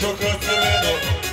Çok hatırladım